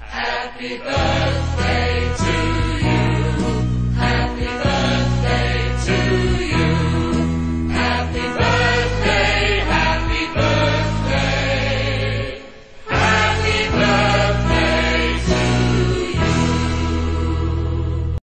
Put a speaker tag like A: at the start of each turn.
A: Happy birthday.